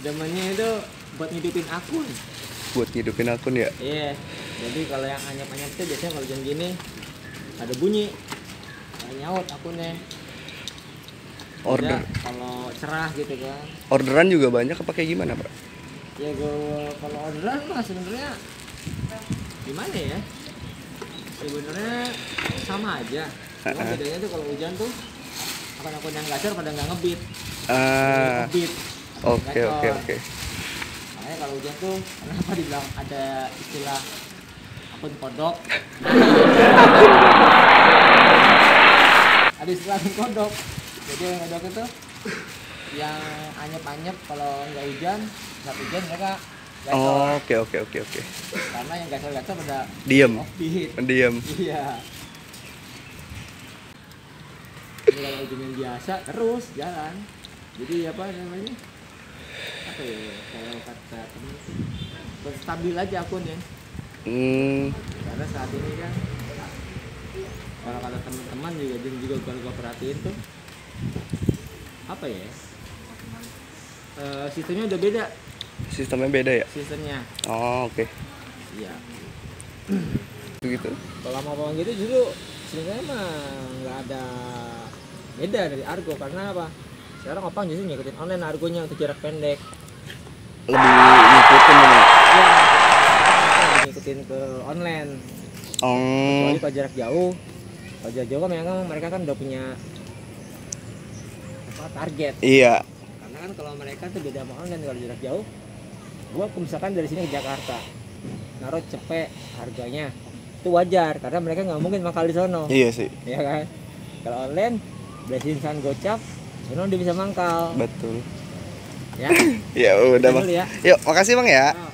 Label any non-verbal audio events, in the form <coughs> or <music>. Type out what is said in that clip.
pinjamannya itu buat ngidupin akun. Buat ngidupin akun ya? Iya. Jadi kalau yang anyap-anyap tuh biasanya kalau jam gini ada bunyi. Kayak nyaut akunnya. Order. kalau cerah gitu kan. Orderan juga banyak apa kayak gimana pak? Ya gue kalau orderan mah sebenarnya gimana ya? Sebenarnya sama aja. Cuma bedanya tuh kalau hujan tuh akun-akun yang gacor pada nggak ngebit. Ah. Ngebit oke oke oke. makanya kalau hujan tuh kenapa dibilang ada istilah akun kodok? Ada istilah akun kodok. Jadi yang kodok itu yang anyep-anyep kalau nggak hujan nggak hujan mereka Oh, oke oke oke oke. Karena yang gacor-gacor pada diem. diam iya. Kalau hujan biasa terus jalan. Jadi apa namanya apa ya kalau kata temen tuh, stabil aja akunnya hmm. Karena saat ini kan kalau kata teman-teman juga dan juga kalau gua perhatiin tuh apa ya Eh, sistemnya udah beda. Sistemnya beda ya? Sistemnya. Oh oke. Iya. Begitu? Kalau mau bawang gitu justru sebenarnya mah nggak ada beda dari argo karena apa sekarang opang justru ngikutin online argonya untuk jarak pendek. Lebih ngikutin ini. Ya ngikutin ke online. Oh. Kecuali kalau jarak jauh. Kalau jarak jauh kan memang mereka kan udah punya apa target. Iya. Karena kan kalau mereka tuh beda sama online kalau jarak jauh. Gua misalkan dari sini ke Jakarta naruh cepet harganya. Itu wajar karena mereka nggak mungkin mangkal di sono. Iya sih. Ya kan? Kalau online beli insan gocap sono dia bisa mangkal. Betul. Ya? <coughs> Ya udah bang. ya. Yuk makasih bang ya. Oh.